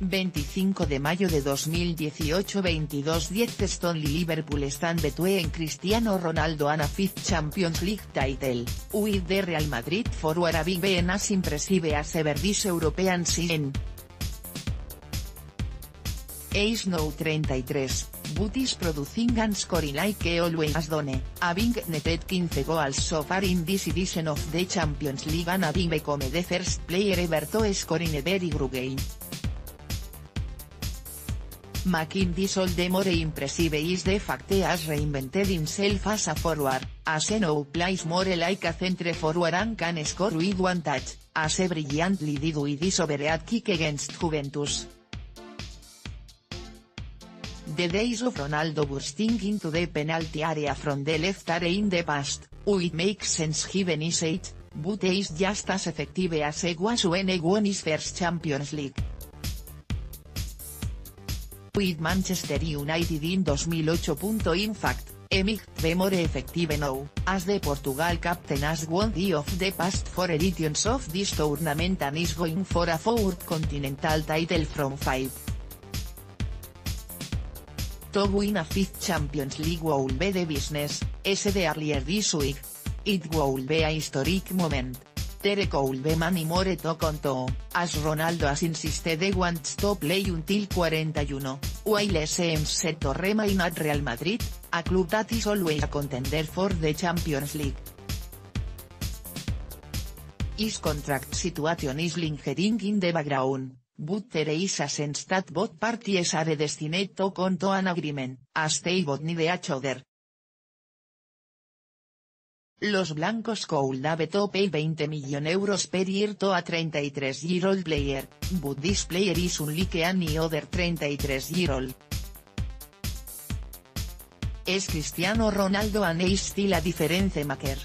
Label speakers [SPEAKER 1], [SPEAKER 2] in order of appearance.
[SPEAKER 1] 25 de mayo de 2018 22-10 Stonely Liverpool stand between Cristiano Ronaldo and a fifth Champions League title, with the Real Madrid forward having been as impressive as ever this European scene. Ace No 33, Butis producing and scoring like always done, having netted 15 goals so far in this edition of the Champions League and having become the first player ever to score in a very game. McKinney all the more impressive is the fact has reinvented himself as a forward, as a no plays more like a centre forward and can score with one touch, as a brilliantly did with his overhead kick against Juventus. The days of Ronaldo bursting into the penalty area from the left are in the past, it makes sense given his age, but is just as effective as he was when he won his first Champions League. With Manchester United in 2008. In fact, Emic be more effective now, as the Portugal captain has won the of the past four editions of this tournament and is going for a fourth continental title from five. To win a fifth Champions League will be the business, as the earlier this week. It will be a historic moment. There could be many more to conto, as Ronaldo has insisted he wants to play until 41, while SM set to remain at Real Madrid, a club that is always a contender for the Champions League. His contract situation is lingering in the background, but there is a sense that both parties are destined to come to an agreement, as they both need each other. Los blancos could to pay 20 million euros per year to a 33-year-old player, but this player is unlike any other 33-year-old. Es Cristiano Ronaldo and is still a difference maker,